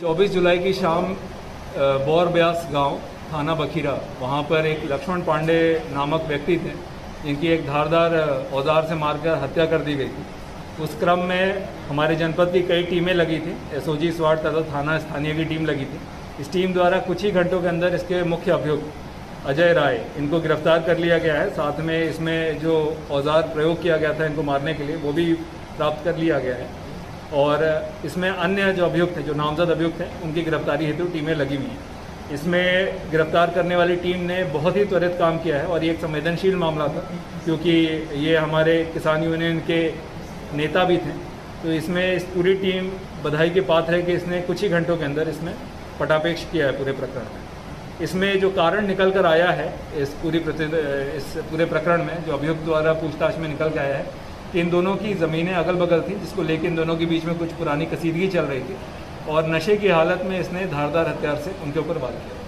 चौबीस जुलाई की शाम बौर ब्यास गाँव, थाना बखीरा। वहाँ पर एक लक्ष्मण पांडे नामक व्यक्ति थे। जिनकी एक धारदार औज़ार से मारकर हत्या कर दी गई थी। उस क्रम में हमारे जनपद की कई टीमें लगी थी। एसओजी स्वाट तथा थाना स्थानीय की टीम लगी थी। इस टीम द्वारा कुछ ही घंटों के अंदर इसके मुख्य अभियुक्त अजय राय, इनको गिरफ़्तार कर लिया गया है। साथ में इसमें जो औज़ार प्रयोग किया गया था इनको मारने के लिए, वो भी प्राप्त कर लिया गया है। और इसमें अन्य जो अभियुक्त हैं, जो नामजद अभियुक्त हैं, उनकी गिरफ्तारी हेतु टीमें लगी हुई हैं। इसमें गिरफ़्तार करने वाली टीम ने बहुत ही त्वरित काम किया है और ये एक संवेदनशील मामला था, क्योंकि ये हमारे किसान यूनियन के नेता भी थे। तो इसमें इस पूरी टीम बधाई के पात्र है कि इसने कुछ ही घंटों के अंदर इसमें पटापेक्ष किया है पूरे प्रकरण में। इसमें जो कारण निकल कर आया है, इस पूरी इस पूरे प्रकरण में, जो अभियुक्त द्वारा पूछताछ में निकल के आया है, कि इन दोनों की ज़मीनें अगल बगल थी, जिसको लेकर इन दोनों के बीच में कुछ पुरानी कसीदगी चल रही थी, और नशे की हालत में इसने धारदार हथियार से उनके ऊपर वार किया।